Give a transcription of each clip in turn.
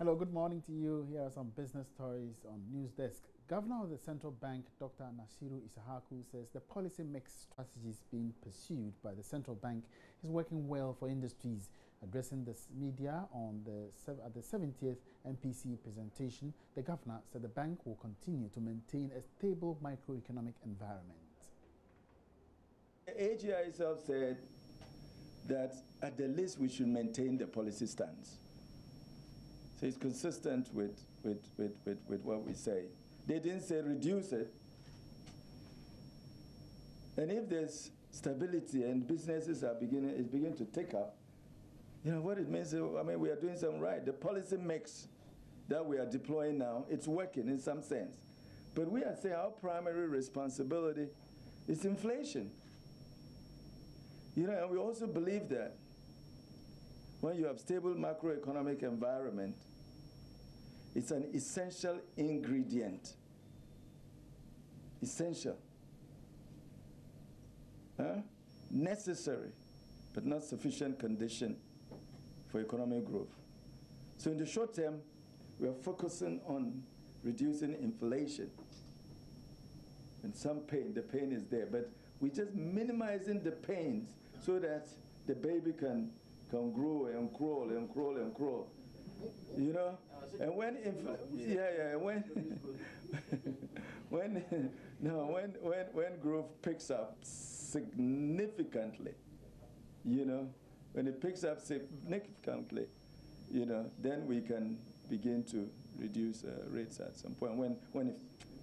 Hello, good morning to you. Here are some business stories on News Desk. Governor of the Central Bank, Dr. Nashiru Issahaku, says the policy mix strategies being pursued by the Central Bank is working well for industries. Addressing the media on the, at the 70th MPC presentation, the governor said the bank will continue to maintain a stable microeconomic environment. The AGI itself said that at the least we should maintain the policy stance. So it's consistent with, with, with, with, with what we say. They didn't say reduce it. And if there's stability and businesses are beginning, is beginning to take up, you know what it means? I mean, we are doing something right. The policy mix that we are deploying now, it's working in some sense. But we are saying our primary responsibility is inflation. You know, and we also believe that when you have stable macroeconomic environment, it's an essential ingredient. Essential. Huh? Necessary, but not sufficient condition for economic growth. So in the short term, we are focusing on reducing inflation. And some pain, the pain is there, but we're just minimizing the pains so that the baby can, can grow and crawl and crawl and crawl. You know? And when, yeah, yeah, when, when, no, when, when, when growth picks up significantly, you know, when it picks up significantly, you know, then we can begin to reduce uh, rates at some point. When, when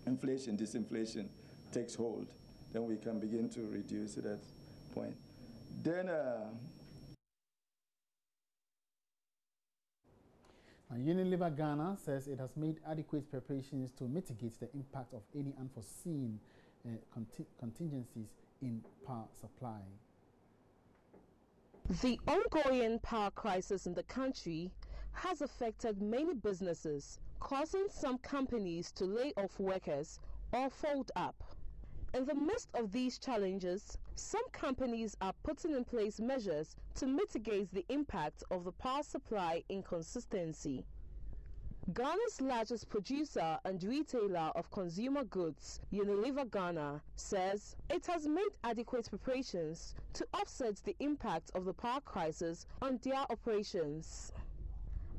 inflation, disinflation takes hold, then we can begin to reduce it at point. Then uh, Unilever Ghana says it has made adequate preparations to mitigate the impact of any unforeseen uh, contingencies in power supply. The ongoing power crisis in the country has affected many businesses, causing some companies to lay off workers or fold up. In the midst of these challenges, some companies are putting in place measures to mitigate the impact of the power supply inconsistency. Ghana's largest producer and retailer of consumer goods, Unilever Ghana, says it has made adequate preparations to offset the impact of the power crisis on their operations.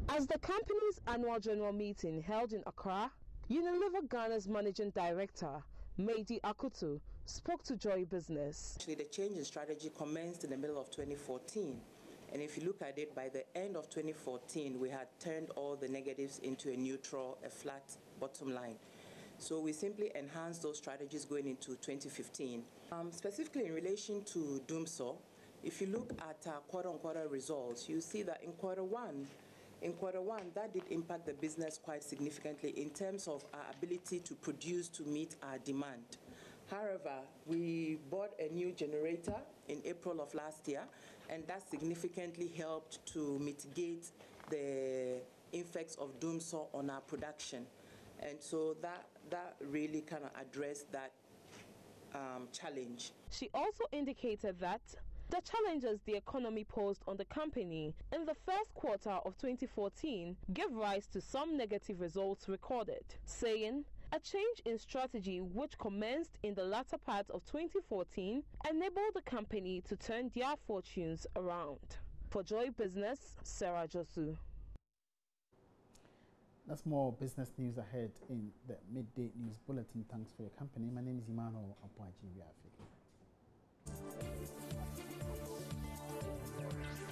As the company's annual general meeting held in Accra, Unilever Ghana's managing director, Meidi Akutu spoke to Joy Business. Actually, the change in strategy commenced in the middle of 2014. And if you look at it, by the end of 2014, we had turned all the negatives into a neutral, a flat bottom line. So we simply enhanced those strategies going into 2015. Um, specifically in relation to Dumsor, if you look at our quarter-on-quarter results, you see that in quarter one, in quarter one, that did impact the business quite significantly in terms of our ability to produce to meet our demand. However, we bought a new generator in April of last year, and that significantly helped to mitigate the effects of Dumsor on our production. And so that, that really kind of addressed that um, challenge. She also indicated that the challenges the economy posed on the company in the first quarter of 2014 gave rise to some negative results recorded, saying a change in strategy which commenced in the latter part of 2014 enabled the company to turn their fortunes around. For Joy Business, Sarah Josu. That's more business news ahead in the midday news bulletin. Thanks for your company. My name is Emmanuel Abuaji Riafik. Thank you.